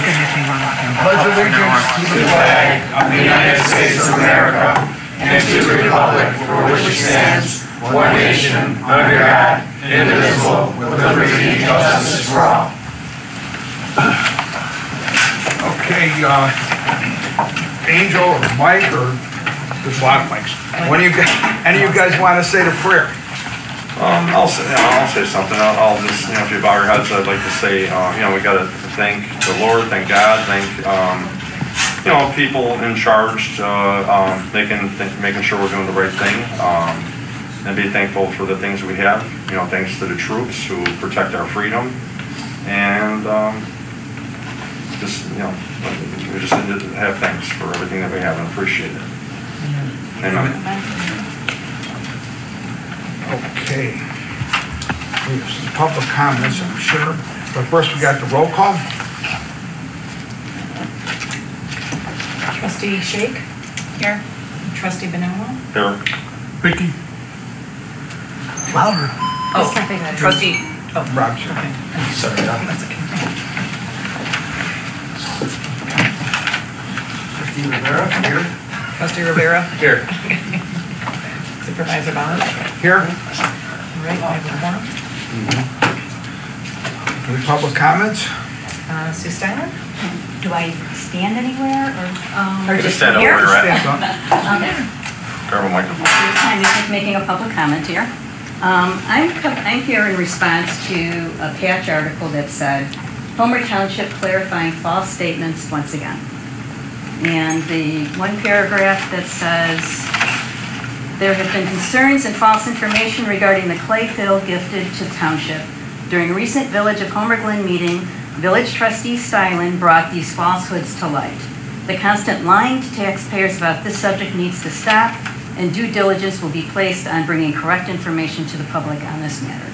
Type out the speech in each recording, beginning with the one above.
pledge allegiance to the flag of the United States of America and to the republic for which it stands, one nation, under God, indivisible, with liberty and justice for all. Okay, uh, Angel or Mike or, there's a lot of Mikes. When you, gu- any of you guys want to say the prayer? Um, I'll say, you know, I'll say something, I'll, I'll just, you know, if you bow your heads, I'd like to say, uh, you know, we gotta thank the Lord, thank God, thank, um, you know, people in charge, uh, um, making, think- making sure we're doing the right thing, um, and be thankful for the things we have, you know, thanks to the troops who protect our freedom, and, um, just, you know, we just need to have thanks for everything that we have and appreciate it. Amen. Okay. We have some public comments, I'm sure, but first we got the roll call. Trustee Shake? Here. Trustee Benello? Here. Vicky. Louder. Oh, trustee, oh, Rob, sure. sorry, that's okay. Trustee Rivera, here. Trustee Rivera? Here. Supervisor Bond? Here. All right, I have one. Any public comments? Uh, Sue Styler? Do I stand anywhere or? um, You just stand up here? where you're at. Stand up. Okay. Grab a microphone. This time just making a public comment here. Um, I'm, I'm here in response to a patch article that said, Homer Township clarifying false statements once again. And the one paragraph that says, there have been concerns and false information regarding the clay fill gifted to township. During a recent Village of Homer Glen meeting, Village trustee Stylen brought these falsehoods to light. The constant lying to taxpayers about this subject needs to stop, and due diligence will be placed on bringing correct information to the public on this matter.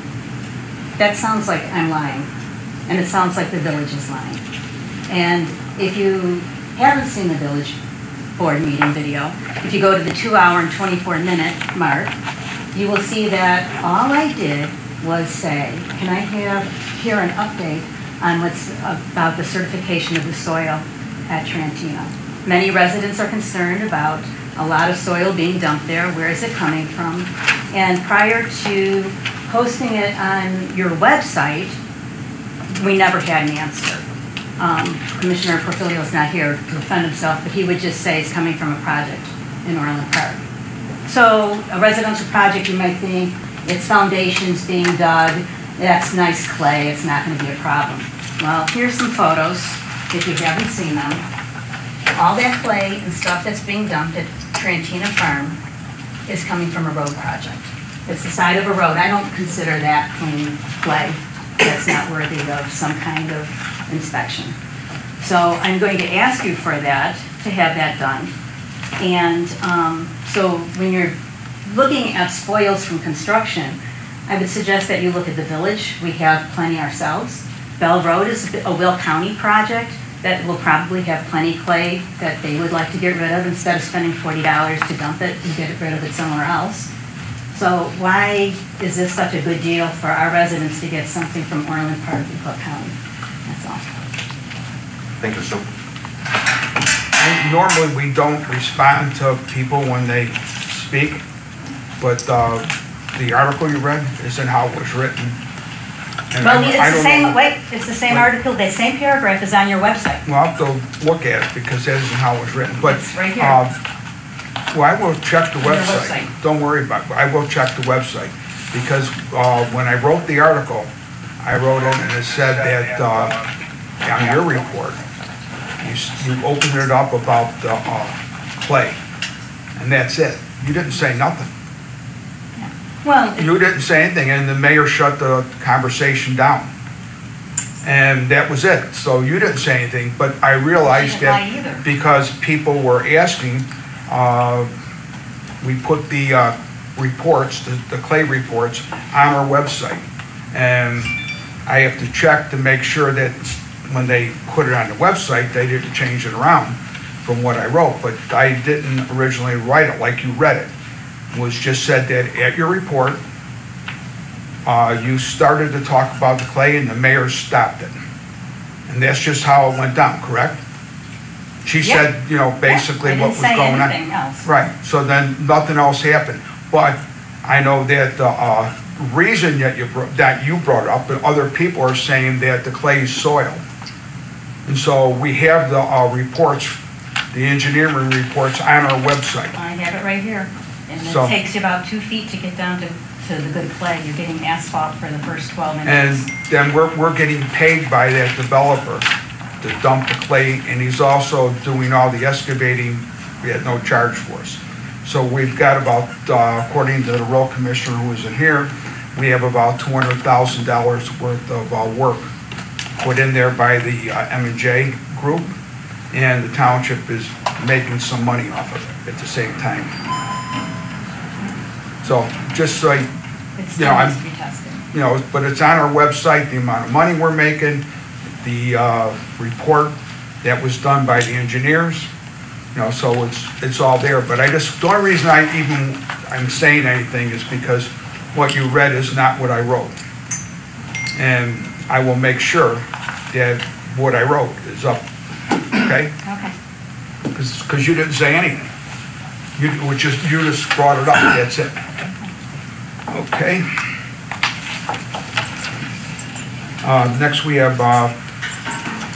That sounds like I'm lying, and it sounds like the village is lying. And if you haven't seen the village board meeting video, if you go to the two-hour and 24-minute mark, you will see that all I did was say, can I have, here an update on what's about the certification of the soil at Trantina? Many residents are concerned about a lot of soil being dumped there, where is it coming from? And prior to posting it on your website, we never had an answer. Um, Commissioner Porfilio is not here to defend himself, but he would just say it's coming from a project in Orland Park. So a residential project, you might think, its foundation's being dug, that's nice clay, it's not gonna be a problem. Well, here's some photos, if you haven't seen them. All that clay and stuff that's being dumped at Trantina Farm is coming from a road project. It's the side of a road, I don't consider that clean clay. That's not worthy of some kind of inspection. So I'm going to ask you for that, to have that done. And um, so when you're looking at spoils from construction, I would suggest that you look at the village. We have plenty ourselves. Bell Road is a Will County project that will probably have plenty clay that they would like to get rid of instead of spending forty dollars to dump it and get rid of it somewhere else. So why is this such a good deal for our residents to get something from Orland Park and Cook County? That's all. Thank you. And Normally, we don't respond to people when they speak, but uh, the article you read isn't how it was written. And Well, I- I it's the don't same, know- wait, it's the same article, the same paragraph is on your website. Well, I'll have to look at it because that isn't how it was written, but. It's right here. uh, Well, I will check the On your website. website. Don't worry about it. I will check the website. Because uh, when I wrote the article, I wrote it and it said that uh, on your report, you s- you opened it up about the uh, clay. And that's it. You didn't say nothing. Well, You didn't say anything, and the mayor shut the conversation down. And that was it. So you didn't say anything, but I realized that because people were asking, uh, we put the uh, reports, the the clay reports, on our website. And I have to check to make sure that when they put it on the website, they didn't change it around from what I wrote. But I didn't originally write it like you read it was just said that at your report, uh, you started to talk about the clay and the mayor stopped it. And that's just how it went down, correct? She Yeah. said, you know, basically what was I going didn't on. say anything else. Right, so then nothing else happened. But I know that the uh, reason that you, bro- that you brought up, and other people are saying that the clay is soil. And so we have the uh, reports, the engineering reports on our website. I have it right here. And So- it takes you about two feet to get down to, to the good clay. You're getting asphalt for the first 12 And inches. then we're, we're getting paid by that developer to dump the clay, and he's also doing all the excavating, we had no charge for us. So we've got about, uh, according to the road commissioner who is in here, we have about two hundred thousand dollars worth of, uh, work put in there by the uh, M and J group, and the township is making some money off of it at the same time. So, just so you still you know, I'm- needs to be tested. you know, but it's on our website, the amount of money we're making, the uh, report that was done by the engineers, you know, so it's, it's all there. But I just, the only reason I even, I'm saying anything is because what you read is not what I wrote. And I will make sure that what I wrote is up, okay? Okay. Because you didn't say anything. You, which is, you just brought it up, that's it. Okay. Uh, next we have, uh,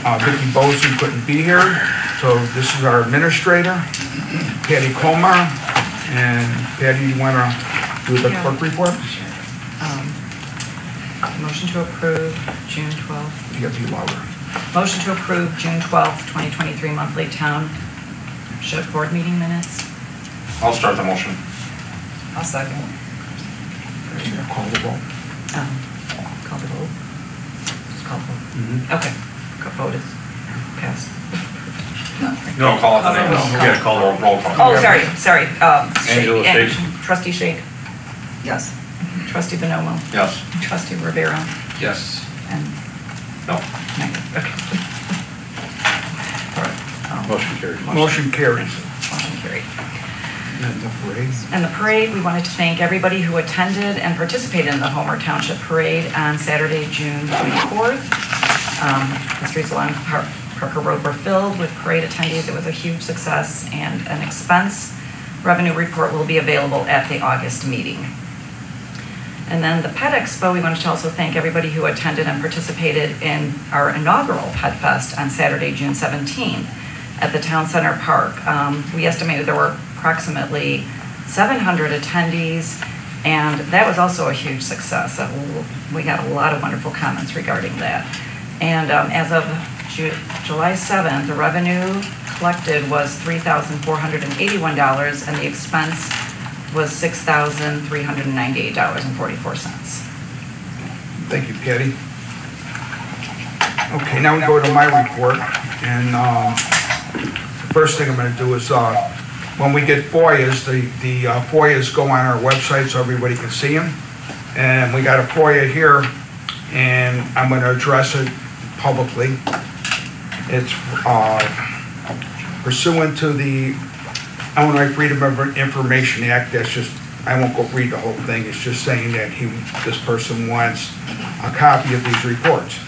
uh, Vicky Boson couldn't be here, so this is our administrator, Patty Colmar. And Patty, you wanna do the clerk report? Um, Motion to approve June 12th. You got to be louder. Motion to approve June 12th, 2023 monthly township board meeting minutes. I'll start the motion. I'll second. Call the roll. Um, Call the vote. Just call the vote. Mm-hmm. Okay, Go vote is passed. No, call it the name. You gotta call the roll call. Oh, sorry, sorry. um, Shake- Angela and Shake. Trustee Shake. Yes. Trustee Bonomo. Yes. Trustee Rivera. Yes. And No. negative, okay. All right. um, Motion carried. Motion carries. Motion carried. And the parade. And the parade, we wanted to thank everybody who attended and participated in the Homer Township Parade on Saturday, June 24th. Um, The streets along Par- Parker Road were filled with parade attendees. It was a huge success, and an expense revenue report will be available at the August meeting. And then the Pet Expo, we wanted to also thank everybody who attended and participated in our inaugural Pet Fest on Saturday, June 17th at the Town Center Park. Um, We estimated there were approximately 700 attendees, and that was also a huge success. Uh, We got a lot of wonderful comments regarding that. And um, as of Ju- July 7th, the revenue collected was $3,481, and the expense was $6,398.44. Thank you, Patty. Okay, now we go to my report, and, um, the first thing I'm gonna do is, uh, when we get FOIAs, the, the uh, FOIAs go on our website so everybody can see them. And we got a FOIA here, and I'm gonna address it publicly. It's, uh, pursuant to the Illinois Freedom of Information Act, that's just, I won't go read the whole thing, it's just saying that he, this person wants a copy of these reports.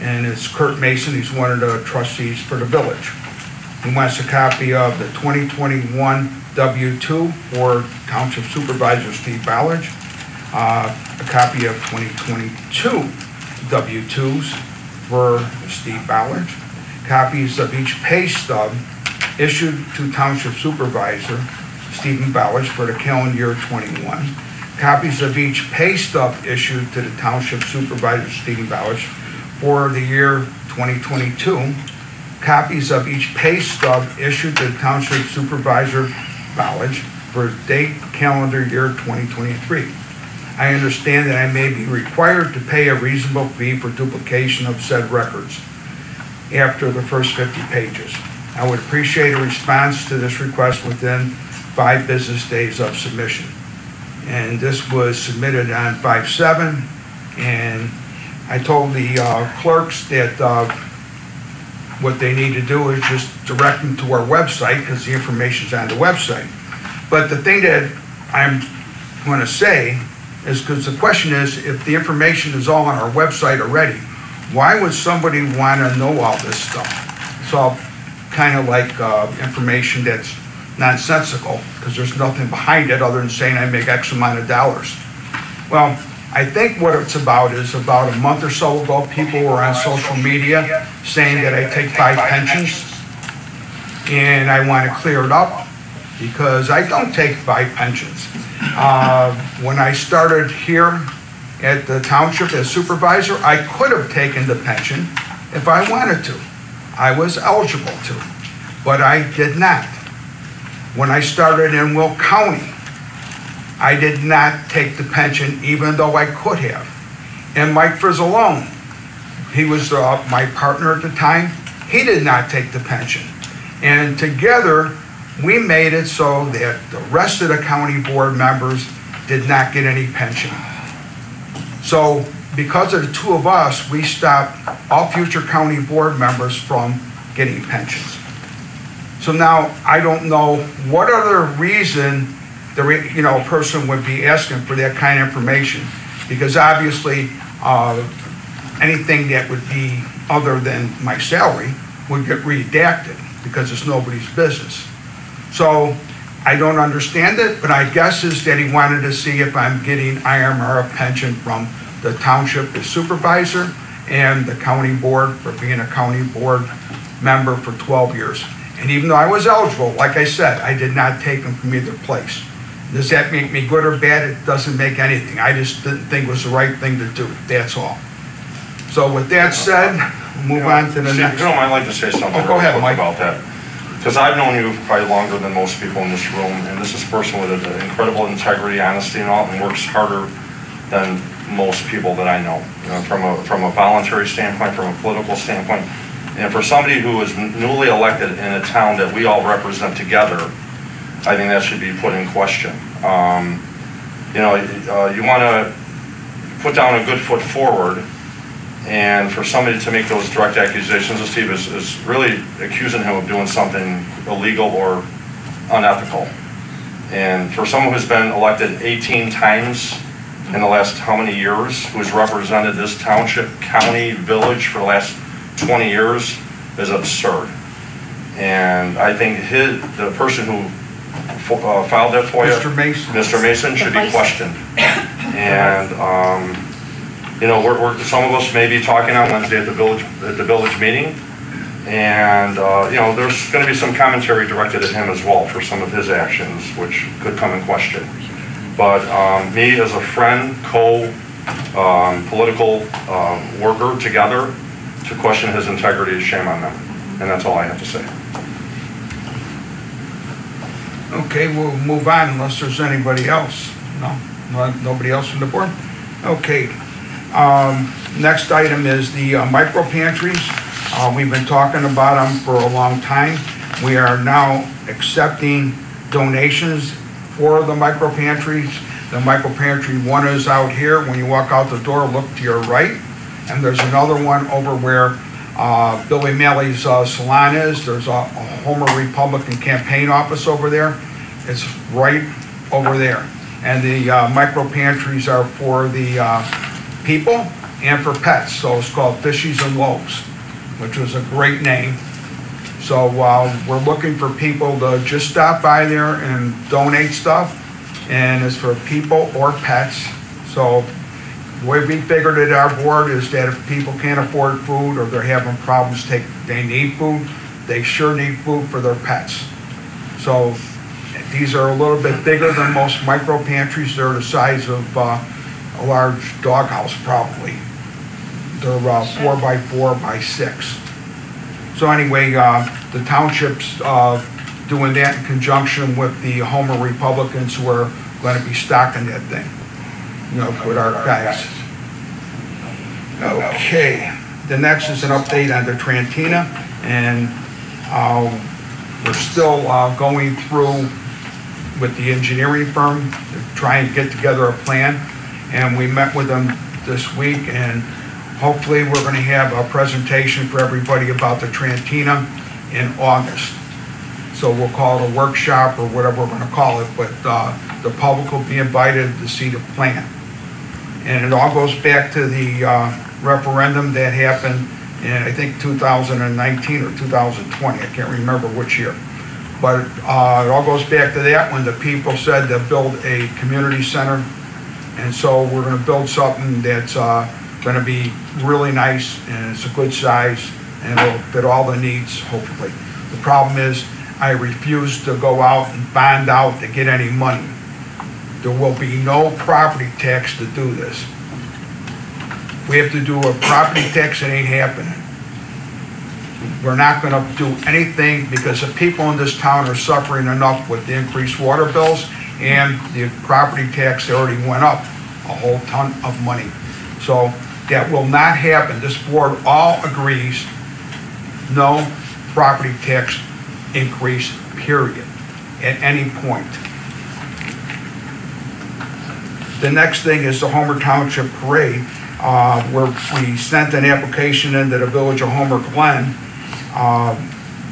And it's Kurt Mason, he's one of the trustees for the village. He wants a copy of the 2021 W-2 for Township Supervisor Steve Balich, uh, a copy of 2022 W-2s for Steve Balich, copies of each pay stub issued to Township Supervisor Stephen Balich for the calendar year 21, copies of each pay stub issued to the Township Supervisor Stephen Balich for the year 2022, copies of each pay stub issued to Township Supervisor Balich for date calendar year 2023. I understand that I may be required to pay a reasonable fee for duplication of said records after the first 50 pages. I would appreciate a response to this request within five business days of submission. And this was submitted on 5/7, and I told the uh, clerks that uh, what they need to do is just direct them to our website, because the information's on the website. But the thing that I'm going to say is, because the question is, if the information is all on our website already, why would somebody want to know all this stuff? It's all kind of like uh, information that's nonsensical, because there's nothing behind it other than saying I make X amount of dollars. Well, I think what it's about is about a month or so ago, people were on social media saying that I take five pensions, and I want to clear it up, because I don't take five pensions. Uh, When I started here at the township as supervisor, I could have taken the pension if I wanted to. I was eligible to, but I did not. When I started in Will County, I did not take the pension even though I could have. And Mike Fricilone, he was uh, my partner at the time, he did not take the pension. And together, we made it so that the rest of the county board members did not get any pension. So because of the two of us, we stopped all future county board members from getting pensions. So now, I don't know what other reason the, you know, a person would be asking for that kind of information. Because obviously, uh, anything that would be other than my salary would get redacted because it's nobody's business. So I don't understand it, but I guess is that he wanted to see if I'm getting IMRF pension from the township as supervisor and the county board for being a county board member for 12 years. And even though I was eligible, like I said, I did not take them from either place. Does that make me good or bad? It doesn't make anything. I just didn't think it was the right thing to do, that's all. So with that said, we'll move on to the Steve, next. You don't I'd like to say something Oh, go ahead, Mike. about that. Because I've known you probably longer than most people in this room, and this is a person with an incredible integrity, honesty, and all, and works harder than most people that I know, you know, from a, from a voluntary standpoint, from a political standpoint. And for somebody who is newly elected in a town that we all represent together, I think that should be put in question. Um, You know, uh, you want to put down a good foot forward, and for somebody to make those direct accusations of Steve is, is really accusing him of doing something illegal or unethical. And for someone who's been elected 18 times in the last how many years, who's represented this township, county, village for the last 20 years, is absurd. And I think his, the person who uh, filed that FOIA. Mr. Mason. Mr. Mason should be questioned. And, um, you know, we're, we're, some of us may be talking on Wednesday at the village, at the village meeting. And, uh, you know, there's gonna be some commentary directed at him as well for some of his actions, which could come in question. But, um, me as a friend, co, um, political, um, worker together, to question his integrity is shame on them. And that's all I have to say. Okay, we'll move on unless there's anybody else. No, No- nobody else from the board? Okay. Um, Next item is the uh, micro pantries. Uh, We've been talking about them for a long time. We are now accepting donations for the micro pantries. The micro pantry, one is out here. When you walk out the door, look to your right. And there's another one over where uh, Billy Malley's uh, salon is. There's a a Homer Republican campaign office over there. It's right over there. And the uh, micro pantries are for the uh, people and for pets. So it's called Fishies and Loaves, which was a great name. So uh, we're looking for people to just stop by there and donate stuff. And it's for people or pets. So the way we figured it, our board, is that if people can't afford food or they're having problems take, they need food, they sure need food for their pets. So these are a little bit bigger than most micro pantries. They're the size of uh, a large doghouse probably. They're uh, four by four by six. So anyway, uh, the township's uh, doing that in conjunction with the Homer Republicans who are going to be stocking that thing, know, with our guys. Okay, the next is an update on the Trantina, and uh, we're still uh, going through with the engineering firm to try and get together a plan. And we met with them this week, and hopefully we're going to have a presentation for everybody about the Trantina in August. So we'll call it a workshop or whatever we're going to call it, but uh, the public will be invited to see the plan. And it all goes back to the uh, referendum that happened in, I think, 2019 or 2020, I can't remember which year. But uh, it all goes back to that, when the people said to build a community center. And so we're gonna build something that's uh, gonna be really nice, and it's a good size, and it'll fit all the needs, hopefully. The problem is, I refuse to go out and bond out to get any money. There will be no property tax to do this. We have to do a property tax, it ain't happening. We're not gonna do anything because the people in this town are suffering enough with the increased water bills and the property tax already went up a whole ton of money. So that will not happen. This board all agrees, no property tax increase, period, at any point. The next thing is the Homer Township Parade, uh, where we sent an application into the Village of Homer Glen uh,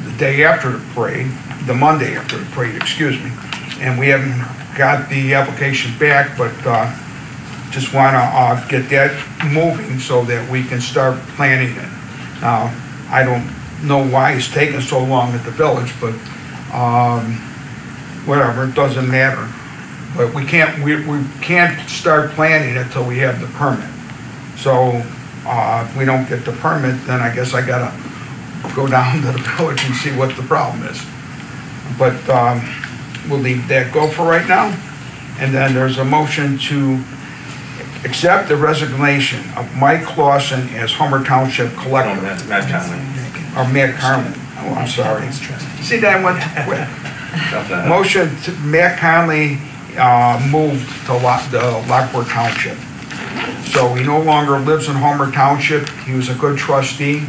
the day after the parade, the Monday after the parade, excuse me, and we haven't got the application back, but uh, just want to get that moving so that we can start planning it. Now, I don't know why it's taking so long at the village, but um, whatever, it doesn't matter. But we can't, we, we can't start planning it till we have the permit. So, uh, if we don't get the permit, then I guess I gotta go down to the village and see what the problem is. But, um, we'll leave that go for right now. And then there's a motion to accept the resignation of Mike Clausen as Homer Township Collector. Conley. Or Matt Carmen, oh, I'm sorry. See, that quick. Motion, to Matt Conley, uh, moved to Lock, the Lockport Township. So he no longer lives in Homer Township, he was a good trustee,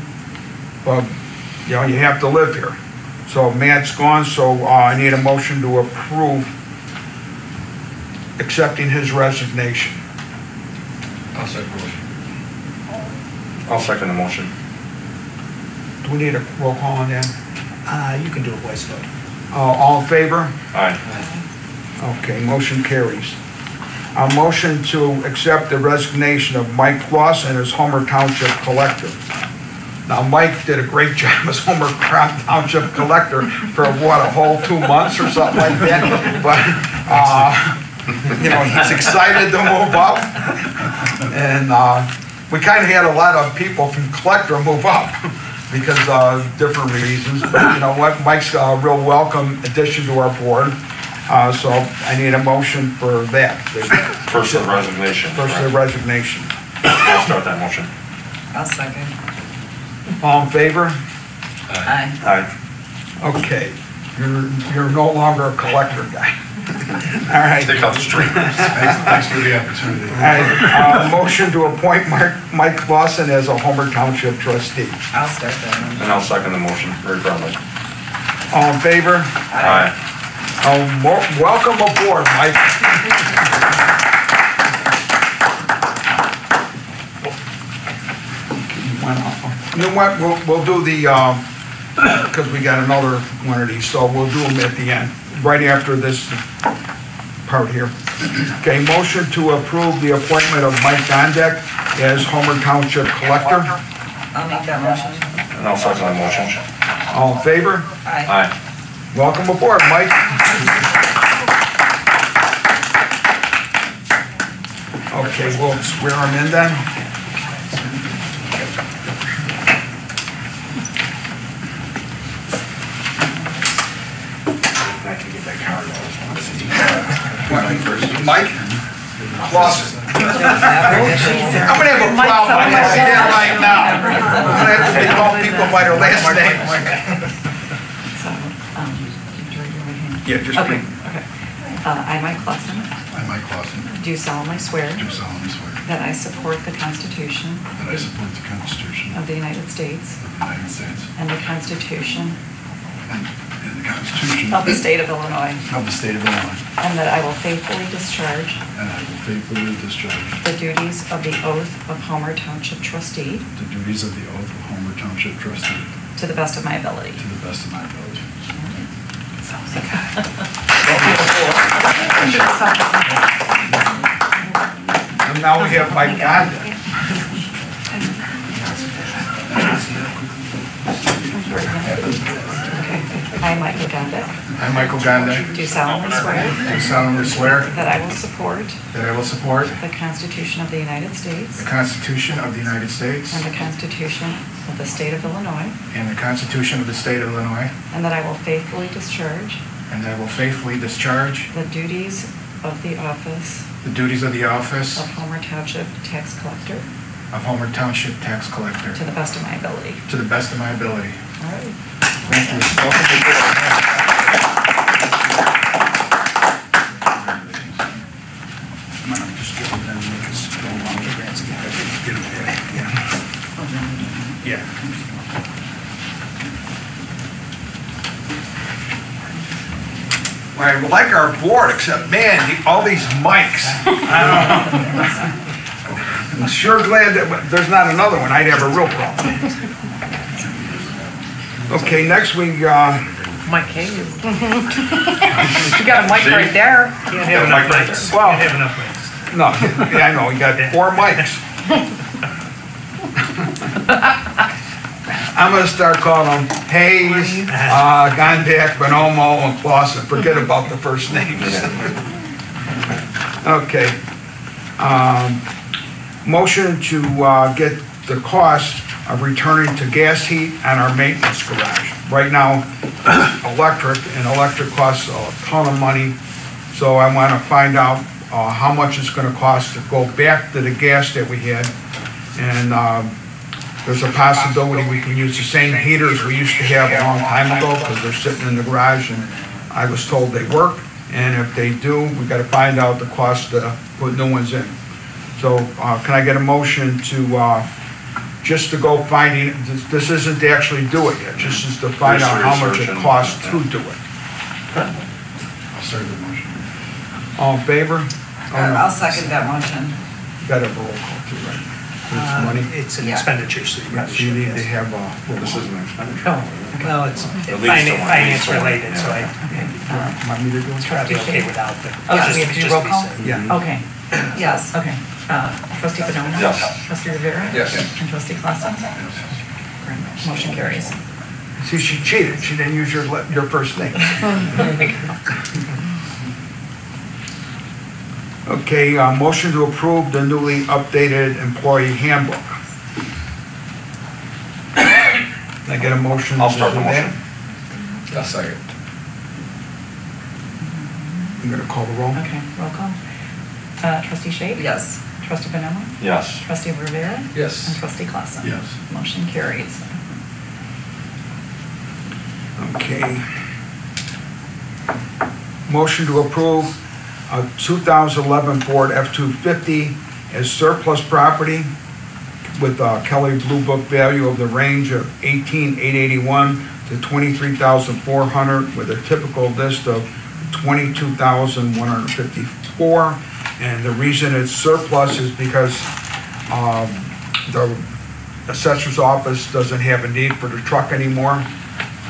but, you know, you have to live here. So Matt's gone, so, uh, I need a motion to approve accepting his resignation. I'll second motion. I'll second the motion. Do we need a roll call on that? Uh, you can do a voice vote. Uh, all in favor? Aye. Okay, motion carries. A motion to accept the resignation of Mike Clausen as his Homer Township Collector. Now, Mike did a great job as Homer Township Collector for what, a whole two months or something like that? But, uh, you know, he's excited to move up. And, uh, we kind of had a lot of people from Collector move up because of different reasons. But you know what, Mike's a real welcome addition to our board. Uh, so I need a motion for that. First the resignation. First, the right? resignation. I'll start that motion. I'll second. All in favor? Aye. Aye. Okay, you're, you're no longer a collector guy. All right. Stick out the street. Thanks, thanks for the opportunity. All right, uh, motion to appoint Mark, Mike Lawson as a Homer Township trustee. I'll start that And I'll second the motion very proudly. All in favor? Aye. Oh, mo- welcome aboard, Mike. You know what, we'll, we'll do the, um, because we got another one of these, so we'll do them at the end, right after this part here. Okay, motion to approve the appointment of Mike Gondek as Homer Township Collector. I'll make that motion. And I'll second the motion. All in favor? Aye. Aye. Welcome aboard, Mike. Okay, we'll swear him in then. I can get that card. Mike? Clausen. I'm gonna have a problem, I'm gonna that right now. I'm gonna have to call people by their last name. So, um, you raise your right hand. Yeah, just Okay, bring- okay. Uh, I, Mike Clausen, I, Mike Clausen, do solemnly swear do solemnly swear that I support the Constitution that I support the Constitution of of the United States the United States and the Constitution and the Constitution of the State of Illinois, of the State of Illinois, and that I will faithfully discharge and I will faithfully discharge the duties of the oath of Homer Township Trustee the duties of the oath of Homer Township trustee to the best of my ability. to the best of my ability. And now we have Mike Gardner. Have I, Michael Gondik, I, am Michael Gondik, do solemnly swear do solemnly swear that I will support that I will support the Constitution of the United States the Constitution of the United States and the Constitution of the State of Illinois, and the Constitution of the State of Illinois, and that I will faithfully discharge and that I will faithfully discharge the duties of the office the duties of the office of Homer Township Tax Collector of Homer Township Tax Collector to the best of my ability. to the best of my ability. All right. Thank you. Welcome to the board. Come on, just get it done, make us go along the grants again. Get it there, yeah. Yeah. I like our board, except, man, the- all these mics. I don't know. I'm sure glad that there's not another one, I'd have a real problem. Okay, next we, uh, Mike Hayes. You got a mic right there. Can't have enough mics. Well- Can't have enough mics. no, yeah, I know, you got four mics. I'm gonna start calling them Hayes, uh, Gondak, Bonomo, and Clausen, forget about the first names. Okay. Um, Motion to uh, get the cost of returning to gas heat on our maintenance garage. Right now, electric, and electric costs a ton of money, so I wanna find out uh, how much it's gonna cost to go back to the gas that we had. And um, there's a possibility we can use the same heaters we used to have a long time ago, because they're sitting in the garage, and I was told they work. And if they do, we gotta find out the cost to put new ones in. So, uh, can I get a motion to, uh, just to go finding, this- this isn't to actually do it yet, just is to find out how much it and- costs to do it. I'll serve the motion. All in favor? I'll um, second that motion. Got a roll call too, right? There's Uh, money. It's an Yeah. expenditure, so you Yeah, probably so you should, need to yes. have, uh, roll This isn't an expenditure. No, well, it's At least finan- the one- finance the one, related, so I, Want me to do it? it's probably okay without, but. Oh, just- we have to do roll call? safe. Yeah. Okay, Yes. okay. Uh, Trustee Penola? Yes. Trustee Rivera? Yes. And trustee Clausen? Motion carries. See, she cheated, she didn't use your, le- your first name. Okay, uh, motion to approve the newly updated employee handbook. Can I get a motion? I'll start the motion. I'll second. I'm gonna call the roll. Okay, roll call. Uh, Trustee Shape? Yes. Trustee Penola? Yes. Trustee Rivera? Yes. And Yes. trustee Clausen? Yes. Motion carries. Okay. Motion to approve a 2011 Ford F-250 as surplus property with a Kelley Blue Book value of the range of 18,881 to 23,400 with a typical list of 22,154. And the reason it's surplus is because um, the assessor's office doesn't have a need for the truck anymore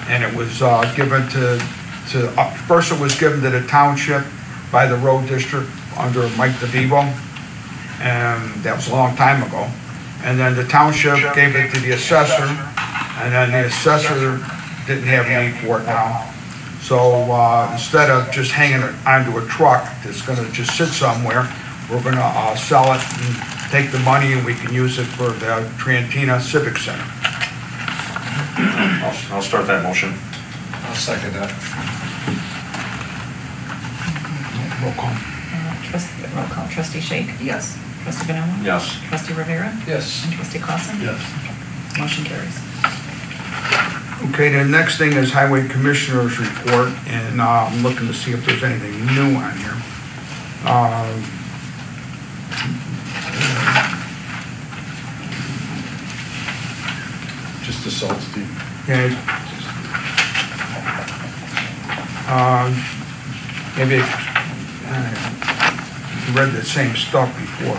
and it was uh, given to, to, uh, first it was given to the township by the road district under Mike DeVivo, and that was a long time ago. And then the township gave it to the assessor, and then the assessor didn't have a need for it now. So uh, instead of just hanging it onto a truck that's gonna just sit somewhere, we're gonna uh, sell it and take the money and we can use it for the Trantina Civic Center. I'll, I'll start that motion. I'll second that. Roll call. Uh, Trustee, roll call. Trustee Shake? Yes. Trustee Penola? Yes. Trustee Rivera? Yes. And trustee Clausen? Yes. Motion carries. Okay, the next thing is Highway Commissioner's Report, and uh, I'm looking to see if there's anything new on here. Um, Just the salt, Steve. Yeah. Um, Maybe, uh, you read the same stuff before.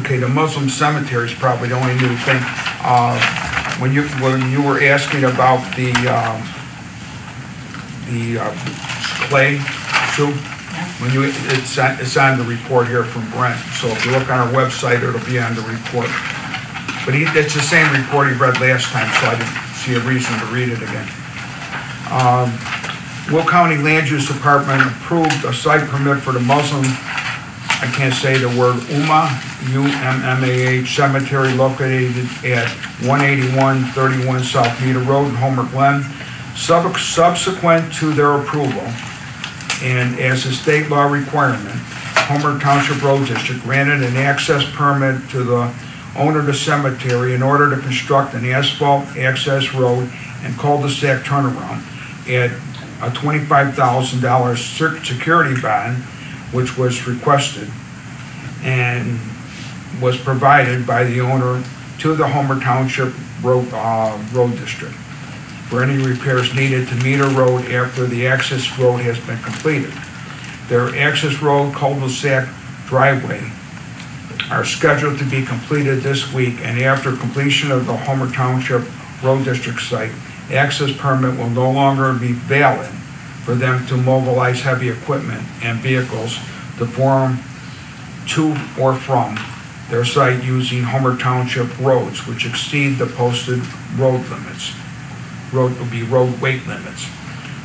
Okay, the Muslim cemetery is probably the only new thing. Uh, When you, when you were asking about the, um, the uh, clay, Sue. When you, it's, it's on the report here from Brent, so if you look on our website, it'll be on the report. But he, it's the same report he read last time, so I didn't see a reason to read it again. Um, Will County Land Use Department approved a site permit for the Muslim, I can't say the word UMA, U-M-M-A-H Cemetery located at 18131 South Meadow Road in Homer Glen. Sub- Subsequent to their approval, and as a state law requirement, Homer Township Road District granted an access permit to the owner of the cemetery in order to construct an asphalt access road and cul-de-sac turnaround at a $25,000 security bond, which was requested and was provided by the owner to the Homer Township Road, uh, Road District for any repairs needed to Meter Road after the access road has been completed. Their access road cul-de-sac driveway are scheduled to be completed this week, and after completion of the Homer Township Road District site, access permit will no longer be valid for them to mobilize heavy equipment and vehicles to form to or from their site using Homer Township roads which exceed the posted road limits. Road will be road weight limits.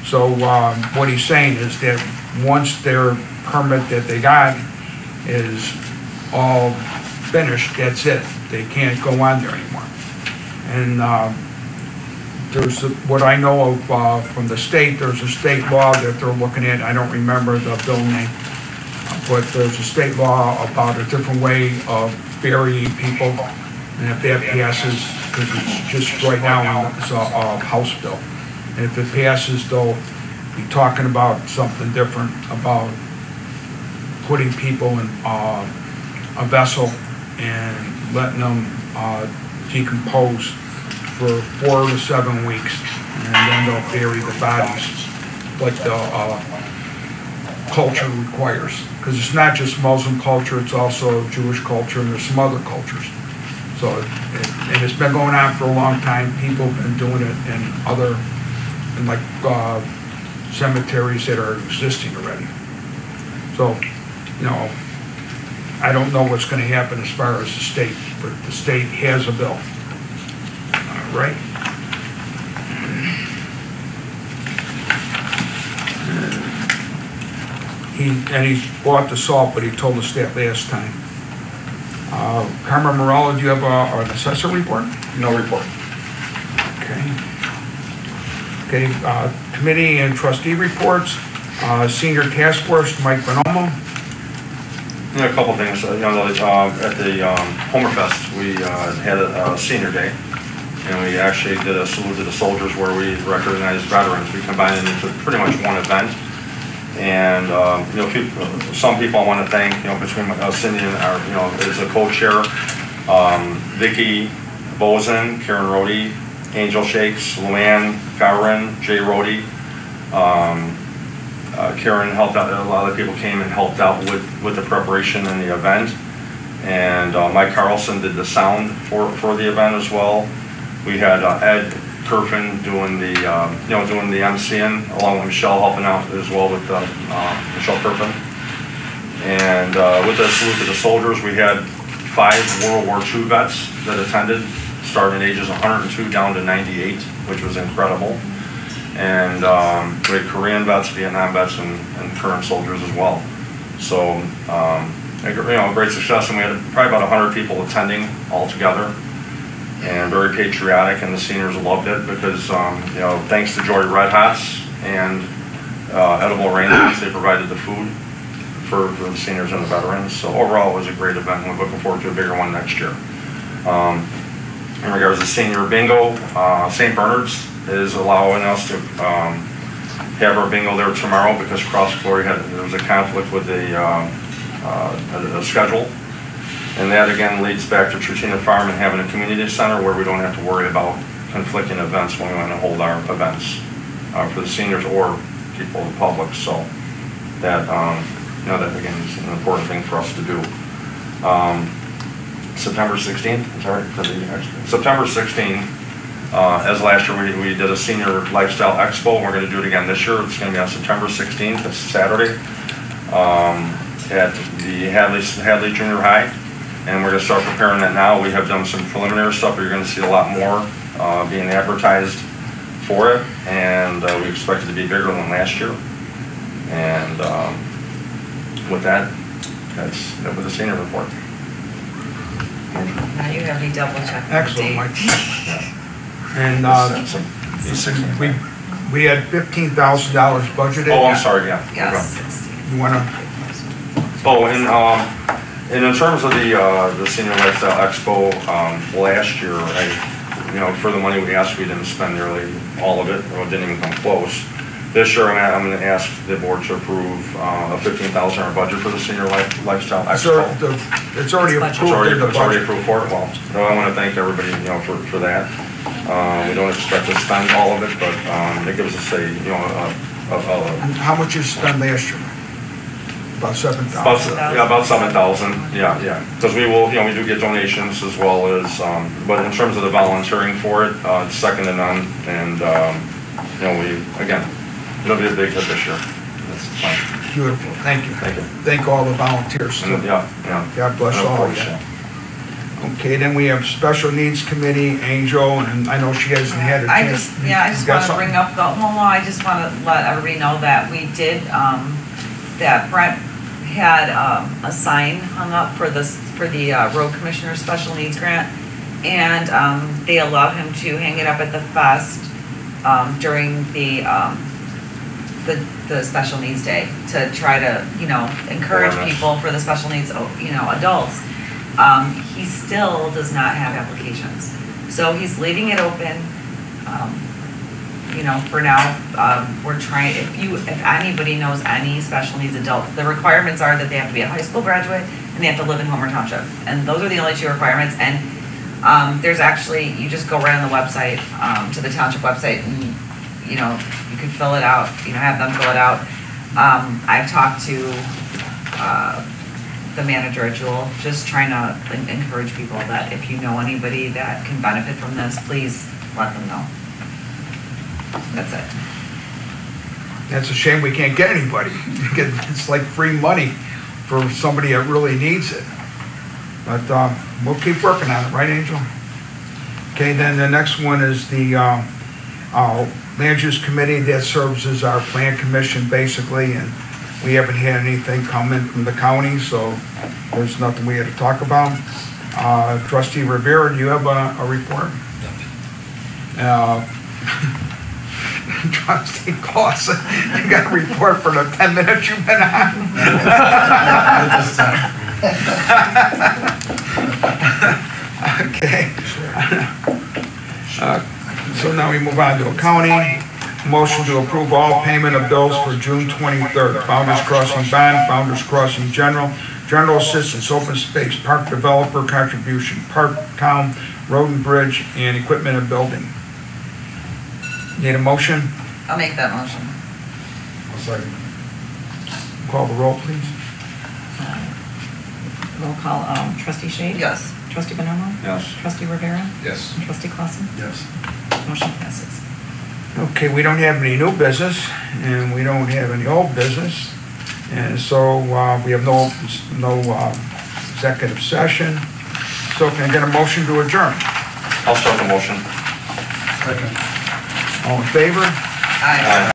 So um, what he's saying is that once their permit that they got is all finished, that's it. They can't go on there anymore. And uh, there's, a- what I know of uh, from the state, there's a state law that they're looking at, I don't remember the bill name, but there's a state law about a different way of burying people. And if that passes, because it's just right now, it's a, a House bill. And if it passes, they'll be talking about something different, about putting people in, uh, a vessel and letting them, uh, decompose for four to seven weeks. And then they'll bury the bodies like the, uh, culture requires. Because it's not just Muslim culture, it's also Jewish culture and there's some other cultures. So, and it's been going on for a long time. People have been doing it in other, in like, uh, cemeteries that are existing already. So, you know, I don't know what's gonna happen as far as the state, but the state has a bill. All right. He, and he bought the salt, but he told us that last time. Uh, Carmen Morella, do you have a, an assessor report? No report. Okay. Okay, uh, committee and trustee reports, uh, senior task force, Mike Bonomo. Yeah, a couple things, uh, you know, like, uh, at the um, Homerfest, we uh, had a a senior day, and we actually did a salute to the soldiers where we recognized veterans. We combined it into pretty much one event. And, um, you know, people, some people I want to thank, you know, between uh, Cindy and our, you know, as a co-chair, um, Vicky Bozen, Karen Rhodey, Angel Shakes, Luann Gowron, Jay Rhodey, um, uh, Karen helped out, a lot of people came and helped out with, with the preparation and the event. And uh, Mike Carlson did the sound for, for the event as well. We had uh, Ed Kerfin doing the, um, you know, doing the MCing, along with Michelle helping out as well with uh, uh, Michelle Kerfin. And uh, with the salute to the soldiers, we had five World War II vets that attended, starting at ages 102 down to 98, which was incredible. And um, we had Korean vets, Vietnam vets, and, and current soldiers as well. So, um, you know, great success, and we had probably about 100 people attending altogether, and very patriotic, and the seniors loved it because, um, you know, thanks to Joy Red Hots and uh, Edible Arrangements, they provided the food for, for the seniors and the veterans. So overall, it was a great event, we're looking forward to a bigger one next year. Um, in regards to senior bingo, uh, St. Bernard's is allowing us to um, have our bingo there tomorrow because Cross Glory had, there was a conflict with the, um, uh, a schedule. And that again leads back to Trantina Farm and having a community center where we don't have to worry about conflicting events when we want to hold our events uh, for the seniors or people, the public. So that, um, you know, that again is an important thing for us to do. Um, September 16th, sorry, September 16th, Uh, As last year, we we did a senior lifestyle expo, and we're going to do it again this year. It's going to be on September 16th, it's Saturday, um, at the Hadley Hadley Junior High, and we're going to start preparing that now. We have done some preliminary stuff, but you're going to see a lot more uh, being advertised for it, and uh, we expect it to be bigger than last year. And um, with that, that's, that was the senior report. Now you have me double check. Excellent, date. Mike. And, uh, we, we had fifteen thousand dollars budgeted. Oh, I'm sorry, yeah. Yes. You wanna, Oh, and, um, and in terms of the, uh, the Senior Lifestyle Expo, um, last year, I, you know, for the money we asked, we didn't spend nearly all of it, or it didn't even come close. This year, I'm, gonna- ask the board to approve, uh, a fifteen thousand dollar budget for the Senior Life- Lifestyle it's al- Expo. the- it's already It's. It's approved already, in the it's already approved for it, well, so I wanna thank everybody, you know, for, for that. Uh, we don't expect to spend all of it, but, um, it gives us a, you know, a, a, a And How much you spent last year? About seven About, thousand. yeah, about seven thousand, yeah, yeah, because we will, you know, we do get donations as well as, um, but in terms of the volunteering for it, uh, it's second to none, and, um, you know, we, again, it'll be a big hit this year. That's fine, Beautiful, thank you. thank you. Thank all the volunteers. And, yeah, yeah. God bless And of all of course, you. yeah. Okay, then we have Special Needs Committee, Angel, and I know she hasn't had a I chance. just, yeah, I just You got want to something? bring up the, well, no, I just want to let everybody know that we did, um, that Brent had, um, a sign hung up for this, for the, uh, road commissioner special needs grant. And, um, they allowed him to hang it up at the fest, um, during the, um, the, the special needs day to try to, you know, encourage Awareness. people for the special needs, oh, you know, adults. Um, he still does not have applications. So he's leaving it open, um, you know, for now. Um, we're trying, if you, if anybody knows any special needs adult, the requirements are that they have to be a high school graduate and they have to live in Homer Township. And those are the only two requirements. And, um, there's actually, you just go right on the website, um, to the township website and, you know, you can fill it out, you know, have them fill it out. Um, I've talked to, uh, the manager at Jewel, just trying to en- encourage people that if you know anybody that can benefit from this, please let them know. That's it. That's a shame we can't get anybody. It's like free money for somebody that really needs it. But, um, we'll keep working on it, right, Angel? Okay, then the next one is the, um, uh, Land Use Committee that serves as our plan commission basically, and we haven't had anything come in from the county, so there's nothing we had to talk about. Uh, trustee Rivera, do you have a, a report? Uh, Trustee Clausen, you got a report for the ten minutes you've been on? Okay. Uh, So now we move on to accounting. Motion to approve all payment of bills for June 23rd. Founder's Crossing Bond, Founder's Crossing General, General Assistance, Open Space, Park Developer Contribution, Park Town, Road and Bridge, and Equipment and Building. Need a motion? I'll make that motion. I'll say call the roll, please. Roll call, um, trustee Shade? Yes. Trustee Bonomo? Yes. Trustee Rivera? Yes. And trustee Clausen? Yes. Motion passes. Okay, we don't have any new business, and we don't have any old business, and so, uh, we have no, no, uh, executive session. So can I get a motion to adjourn? I'll start the motion. Second. All in favor? Aye.